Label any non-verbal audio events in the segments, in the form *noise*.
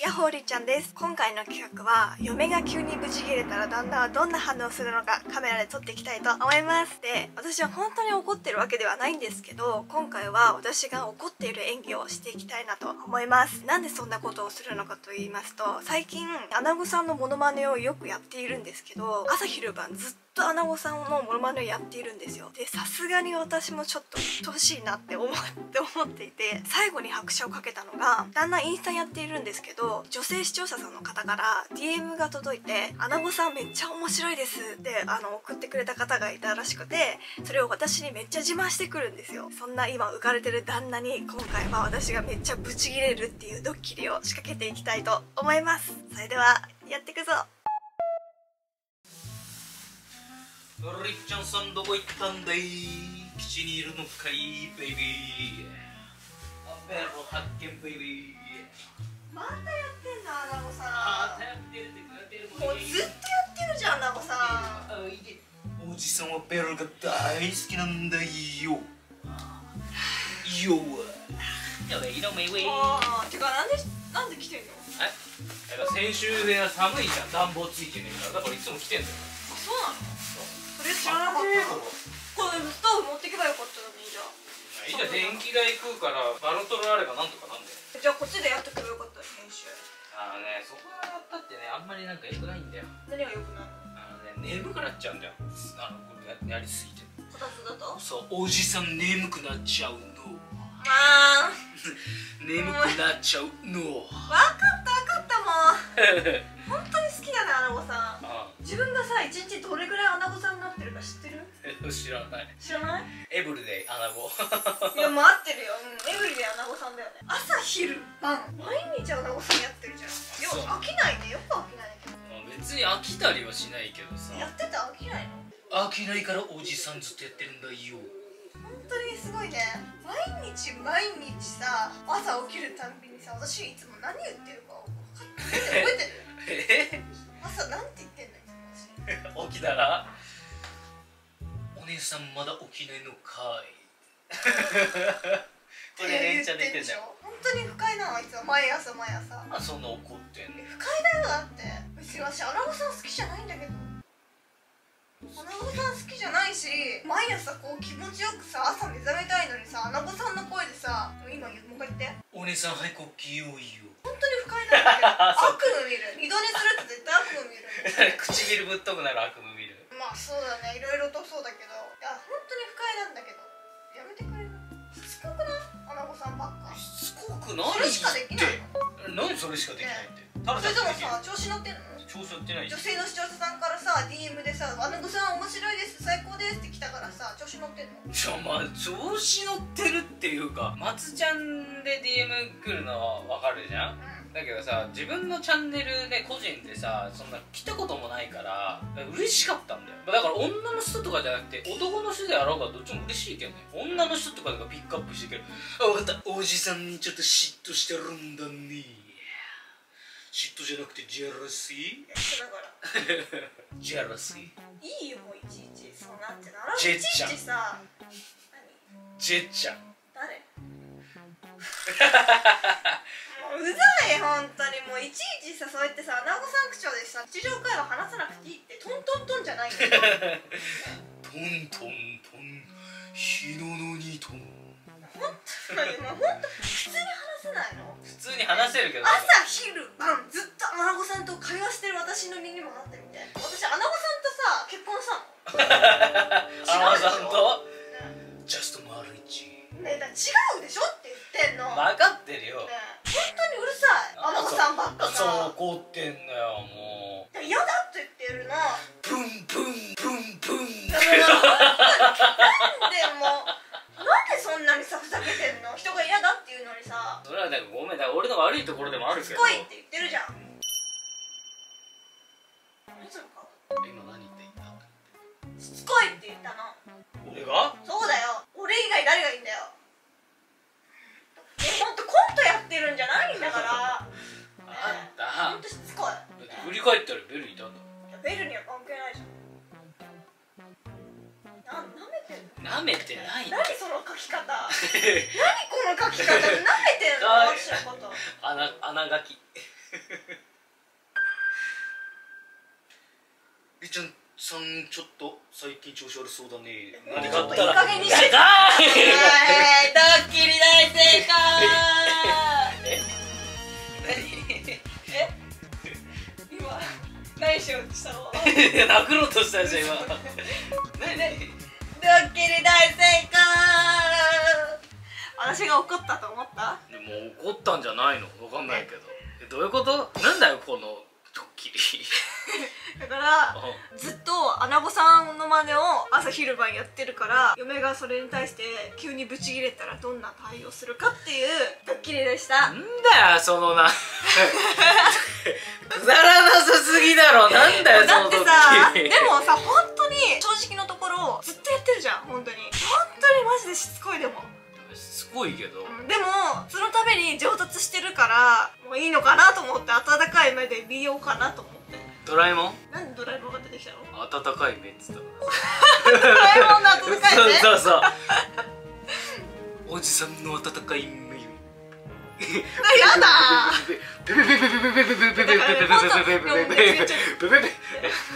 やっほーりちゃんです。今回の企画は嫁が急にブチ切れたら旦那はどんな反応するのかカメラで撮っていきたいと思います。で私は本当に怒ってるわけではないんですけど今回は私が怒っている演技をしていきたいなと思います。なんでそんなことをするのかと言いますと最近アナゴさんのモノマネをよくやっているんですけど朝昼晩ずっととアナゴさんのモノマネをやっているんですよ。でさすがに私もちょっと鬱陶しいなって思って思っていて最後に拍車をかけたのが旦那インスタやっているんですけど女性視聴者さんの方から DM が届いて「アナゴさんめっちゃ面白いです」ってあの送ってくれた方がいたらしくてそれを私にめっちゃ自慢してくるんですよ。そんな今浮かれてる旦那に今回は私がめっちゃブチギレるっていうドッキリを仕掛けていきたいと思います。それではやっていくぞ。リッちゃんさんどこ行ったんだい？基地にいるのかい？ベイビー。アベロ発見ベイビー。またやってんだアナゴさあーやってるってやってるんもうずっとやってるじゃんアナゴさん。おじさんはベロが大好きなんだよ。よやべいあーてかなんでなんで来てんの？え？だから先週で寒いじゃん。暖房ついてねえから。だからいつも来てんだよ。あそうなの？知らなかったこれストーブ持ってけばよかったのにじゃあ。いいじゃん電気代食うからバロトロあればなんとかなんだよ。じゃあこっちでやってくればよかった編集あのねそこがやったってねあんまりなんか良くないんだよ。何が良くなるの？あのね眠くなっちゃうんだよ。あのこれややりすぎて。こたつだと？そうおじさん眠くなっちゃうの。まあ *laughs* 眠くなっちゃうの。分かった分かったもう *laughs* 自分がさ一日どれぐらいアナゴさんになってるか知ってる？あ知らない。知らない？エブリデイアナゴ。*laughs* いや待ってるよ、うん、エブリデイアナゴさんだよね。朝昼晩毎日アナゴさんやってるじゃん。よ飽きないね。よく飽きないね別に飽きたりはしないけどさ。やってて飽きないの？飽きないからおじさんずっとやってるんだよ。本当にすごいね。毎日毎日さ朝起きるたんびにさ私いつも何言ってるかたらお姉さんまだ起きないのかい。*laughs* これ連チャンで言ってんだよ。本当に不快なのいつも毎朝毎朝。あそんな怒ってんの？え不快だよだって。別に私アナゴさん好きじゃないんだけど。アナゴさん好きじゃないし毎朝こう気持ちよくさ朝目覚めたいのにさアナゴさんの声でさ今もう一回言って。お姉さんはいこ起きようよ。本当に不快なんだけど。*laughs* 悪夢見る。二度寝するって絶対悪夢見る。*laughs* 唇ぶっとくなる悪夢まあそうだね。いろいろとそうだけど。いや本当に不快なんだけど。やめてくれる？しつこくない？アナゴさんばっか。しつこくないそれしかできないの？何それしかできないって。ただそれともさ調子乗ってんの？調子乗ってない。女性の視聴者さんからさ DM でさ「アナゴさん面白いです。最高です」って来たからさ調子乗ってんの？ちょまあ調子乗ってるっていうか松ちゃんで DM 来るのはわかるじゃん？うだけどさ自分のチャンネルで個人でさそんな来たこともないから嬉しかったんだよ。だから女の人とかじゃなくて男の人であろうがどっちも嬉しいけどね。女の人とかがピックアップしてくる。あ分かった。おじさんにちょっと嫉妬してるんだね。嫉妬じゃなくてジェラシーんだから。ジェラシーいいよもういちいち。そうなってならジェいちッちゃんいちさ何ジェちゃん誰？も *laughs* ううざい本当に。もういちいちさそうやってさアナゴさん口調でさ日常会話話さなくていいってトントントンじゃないんだよ。*laughs* トントントン。日ののにトン。本当にもう本当普通に話せないの？普通に話せるけど。朝昼晩ずっとアナゴさんと会話してる私の身にもなってみて。私アナゴさんとさ結婚したの？*laughs* アナゴさんと？ねジャストマルイチねだ違うでしょって言ってんの、ね分かってるよ。本当にうるさいアナゴさんばっかそうさ怒ってんだよもう。嫌だって言ってるのブンブンブンブン。なんでもうなんでそんなにさふざけてんの？人が嫌だっていうのにさ。それはだからごめんだ俺の悪いところでもあるしけど。つこいって言ってるじゃん。今何って言ったしつこいって言ったの。俺が？そうだよ。俺以外誰がいいんだよ。えほんとコントやってるんじゃないんだからあ。んたほんとしつこい。だって振り返ったらベルいたんだいやベルには関係ないじゃん。な舐めてんの？なめてない何その書き方？*laughs* 何この書き方？舐めてんの？は *laughs* い私のこと。穴穴書き。りちゃんさんちょっと最近調子悪そうだね。何かあったら。いい加減にしてだはいドッキリ大成功 *laughs* しようとしたの殴ろうとしたじゃん今。何何ドッキリ大成功。私が怒ったと思った？でも怒ったんじゃないの？わかんないけど。えどういうこと？なんだよこのドッキリだからうずっとアナゴさんの真似を朝昼晩やってるから嫁がそれに対して急にブチギレたらどんな対応するかっていうドッキリでした。んだよそのな *laughs* くだらなさすぎだろ。なんだよそだってのドさッキリ。でもさ本当に正直のところずっとやってるじゃん本当に。本当にマジでしつこいでも。すごいけど。うんでもそのために上達してるからもういいのかなと思って温かい目で見ようかなと思ってドラえもん？なんでドラえもんが出てきたの？温かい目っつったドラえもんの温かい目そうそうおじさんの温かい目やだ。ー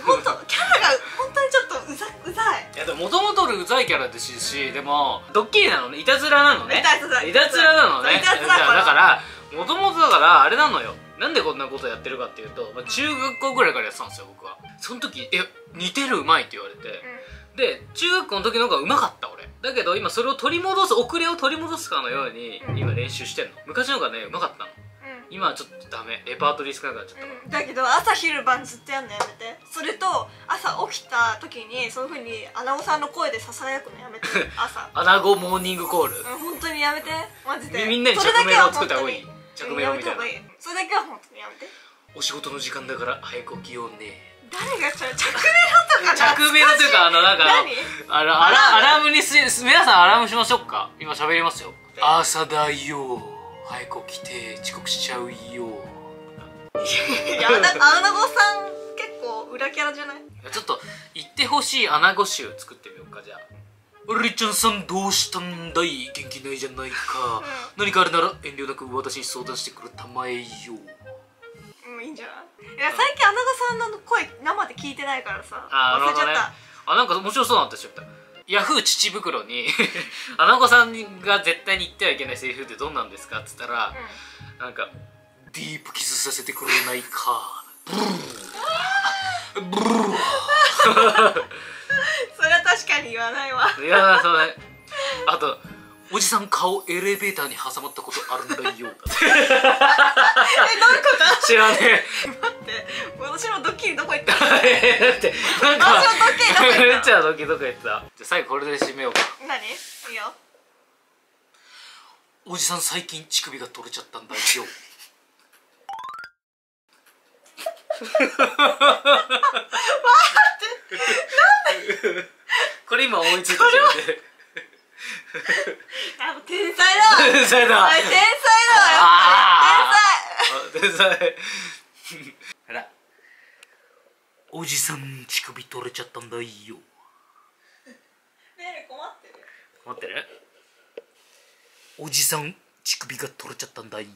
本当キャラが本当にちょっとうざうざいいやでももともとうざいキャラですしでもドッキリなのねいたずらなのねいたずらなのねだからもともとだからあれなのよなんでこんなことやってるかっていうと、まあ、中学校ぐらいからやってたんですよ僕は。その時「え似てるうまい」って言われて、で中学校の時の方がうまかった俺。だけど今それを取り戻す遅れを取り戻すかのようにうん。今練習してんの。昔の方がねうまかったの。うん。今はちょっとダメ。レパートリー少なくなっちゃったから。うんだけど朝昼晩ずっとやんのやめて。それと朝起きた時にそういうふうにアナゴさんの声でささやくのやめて。朝。*laughs* アナゴモーニングコール。うん本当にやめて。マジで。みみんなに着メロを作った方がいい着にメロみたいな。それだけは本当にやめて。お仕事の時間だから早く起きようね。誰がそれ着メロとか着メロというかあのなんか何？あのアラアラームにす皆さんアラームしましょうか？今喋りますよ。朝だよ早く起きて遅刻しちゃうよいやアナアナゴさん結構裏キャラじゃない？ちょっと言ってほしいアナゴ集作ってみようかじゃありちゃんさんどうしたんだい？元気ないじゃないか、何かあるなら遠慮なく私に相談してくれたまえよ。うんいいんじゃない？いや最近アナゴさんの声生で聞いてないからさ。あー忘れちゃった、ね。あなんか面白そうなの私ちょっとヤフー父袋にアナゴさんが絶対に言ってはいけないセリフってどんなんですかっつったら、なんかディープキスさせてくれないか。ブルー。*laughs* ブルー確かに言わないわ。いやそれあとおじさん顔エレベーターに挟まったことあるんだよ。えどういうこと？知らね待って私のドッキリどこ行った？えだってなんか私のドッキリどこ行った？めっちゃドキドキ言ってたじゃあ最後これで締めようか何？いいよ。おじさん最近乳首が取れちゃったんだよ *laughs* これ今思いついた自分で。*laughs* あもう天才だ。わ *laughs* 天才だ。天才だ天才。あ天才。*laughs* おじさん乳首取れちゃったんだよ。メール困ってる。待ってる？おじさん乳首が取れちゃったんだよ